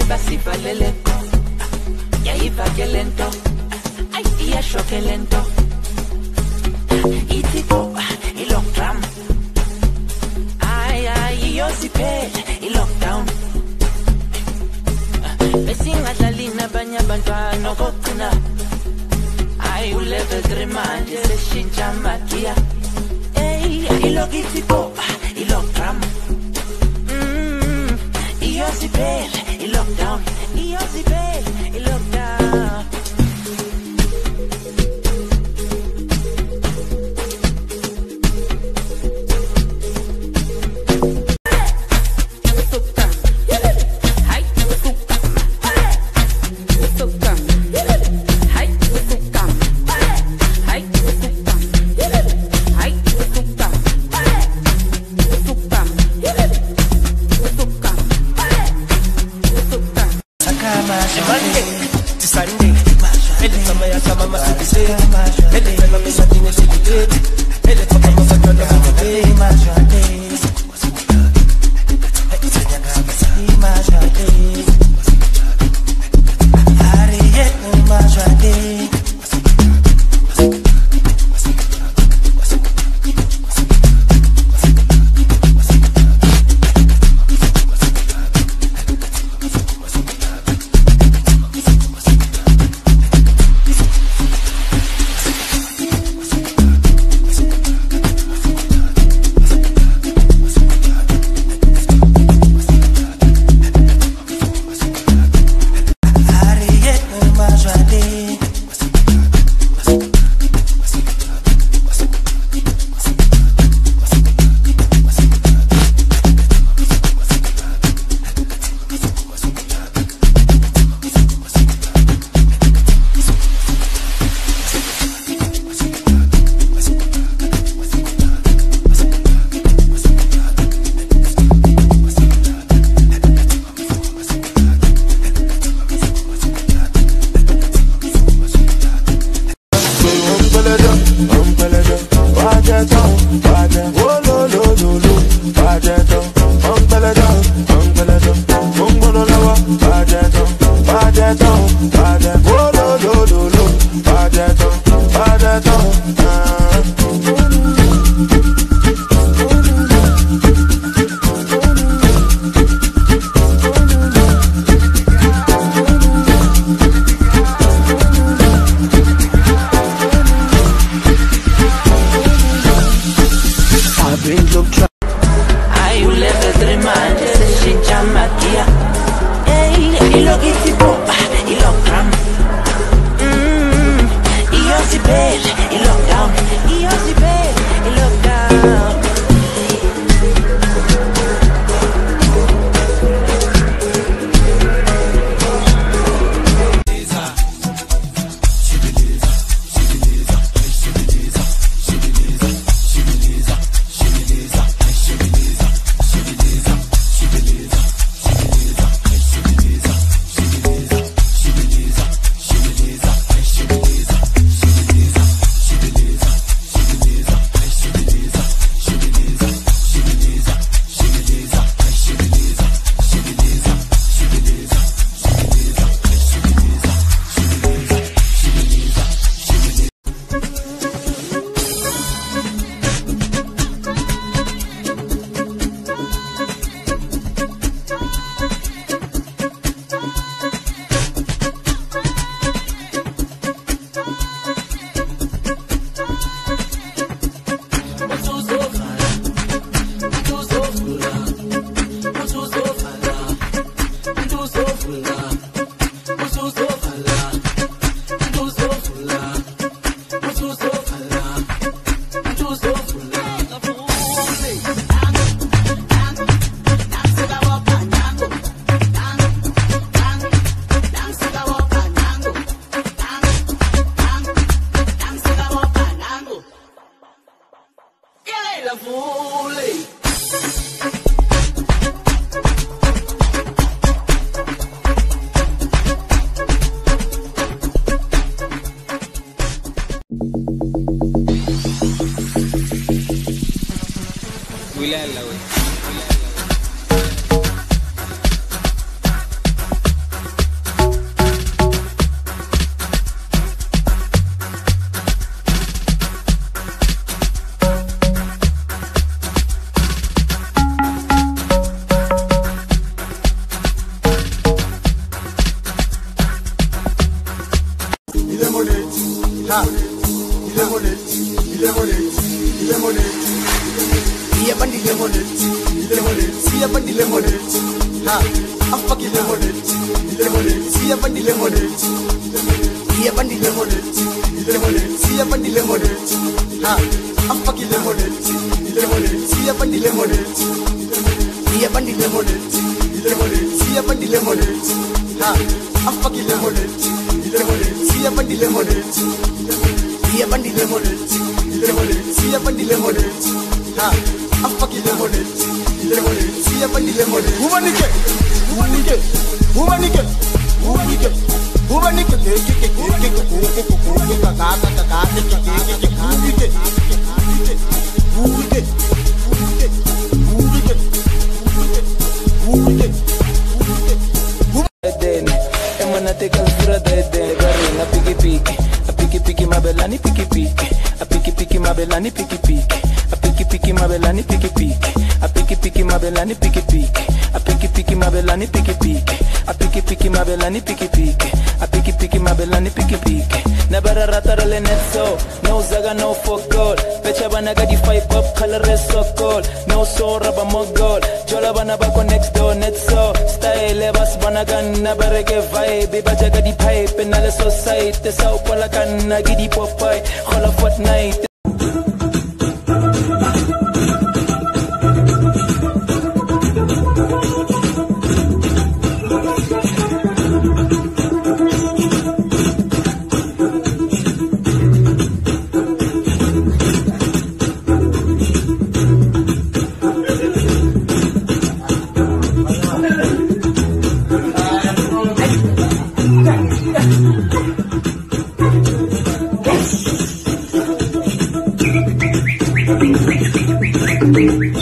sivaleleko yayiva ke le nto ayi iyasho ke le nto ithi goba i-lockdrum ayi ayi iyosiphela i-lockdown besingadlali nabanye abantwana okokugcina hayi ulevel three manje seshintsha magiya eyi ilokithi i-lockdown iyosiphela i-lockdown Ayi Huila de la. Be a bandy lemonade, lemonade, see a bandy lemonade. Ha, a fucking lemonade, lemonade, see a bandy lemonade. Be a bandy lemonade, lemonade, see a bandy lemonade. Ha, a fucking lemonade, lemonade, see a bandy lemonade. Be a bandy lemonade, lemonade, see a bandy lemonade. Ha, a fucking lemonade, lemonade, see a bandy lemonade. See a bandi lemonade, lemonade, see a bandi lemonade. Ha, a fucking lemonade, lemonade, see a bandi lemonade. Woman nigga, woman nigga, woman nigga, woman nigga, woman nigga, ke ke ke ke ke ke ke ke ke ke ka ka ka ka ka ke ke ke ke ke woman nigga, woman pick. I picky picky my belani picky pick. I picky picky my belani picky pick. I picky picky my belani picky pick. I picky picky my belani picky pick. I picky picky my belani picky netso. No zaga no for gold. Pecha banaga gadi five up color is so cold. No so raba mo gold. Jola banaba ko next door netso. Style bas banaga nabare ke vibe. Bajaga di pipe. Nale society. Sao pala kan nagidi popeye. Hola fortnight. Thank